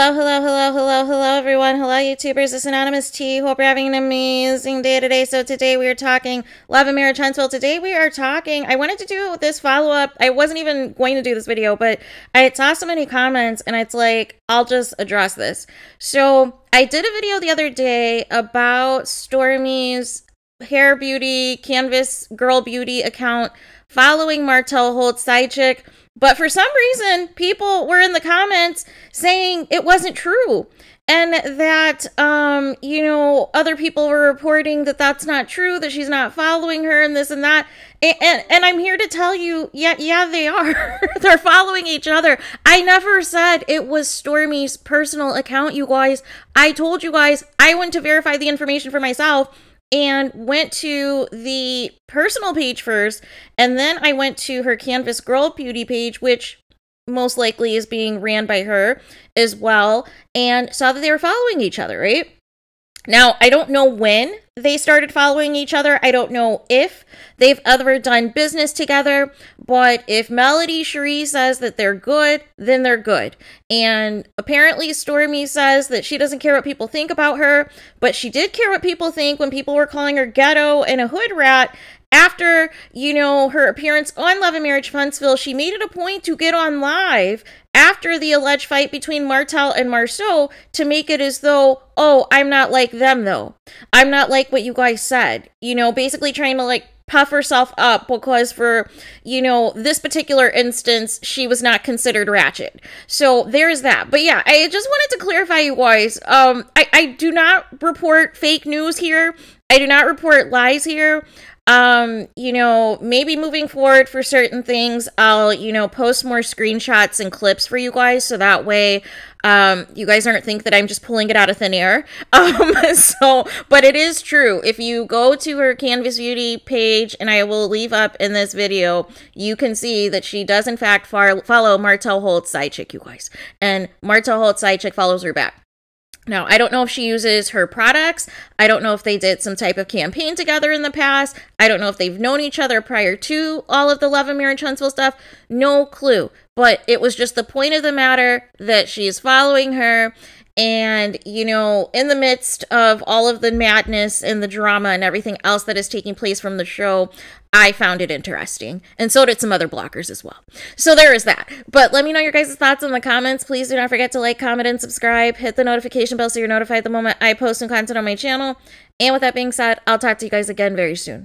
Hello, hello, hello, hello, hello, everyone. Hello, YouTubers. It's Anonymous Tea. Hope you're having an amazing day today. So, today we are talking Love and Marriage Huntsville. Today we are talking. I wanted to do this follow up. I wasn't even going to do this video, but I saw so many comments, and it's like, I'll just address this. So, I did a video the other day about Stormi's hair beauty, canvas girl beauty account following Martell Holt's side chick but for some reason, people were in the comments saying it wasn't true. And that, um, you know, other people were reporting that that's not true, that she's not following her and this and that. And, and, and I'm here to tell you, yeah, yeah, they are. They're following each other. I never said it was Stormi's personal account, you guys. I told you guys I went to verify the information for myself and went to the personal page first, and then I went to her Canvas Girl Beauty page, which most likely is being ran by her as well, and saw that they were following each other, right? Now, I don't know when they started following each other. I don't know if they've ever done business together, but if Melody Shari says that they're good, then they're good. And apparently, Stormi says that she doesn't care what people think about her, but she did care what people think when people were calling her ghetto and a hood rat after, you know, her appearance on Love and Marriage Huntsville, she made it a point to get on live after the alleged fight between Martell and Marsau to make it as though, oh, I'm not like them though. I'm not like what you guys said. You know, basically trying to like puff herself up because for you know this particular instance she was not considered ratchet so there's that but yeah i just wanted to clarify you guys um i i do not report fake news here i do not report lies here um, you know, maybe moving forward for certain things, I'll, you know, post more screenshots and clips for you guys so that way um, you guys aren't think that I'm just pulling it out of thin air. Um, so, but it is true. If you go to her Canvas Beauty page, and I will leave up in this video, you can see that she does in fact follow Martell Holt's side chick, you guys. And Martell Holt's side chick follows her back. Now, I don't know if she uses her products. I don't know if they did some type of campaign together in the past. I don't know if they've known each other prior to all of the Love and Marriage Huntsville stuff. No clue. But it was just the point of the matter that she's following her and, you know, in the midst of all of the madness and the drama and everything else that is taking place from the show, I found it interesting. And so did some other bloggers as well. So there is that. But let me know your guys' thoughts in the comments. Please do not forget to like, comment, and subscribe. Hit the notification bell so you're notified the moment I post new content on my channel. And with that being said, I'll talk to you guys again very soon.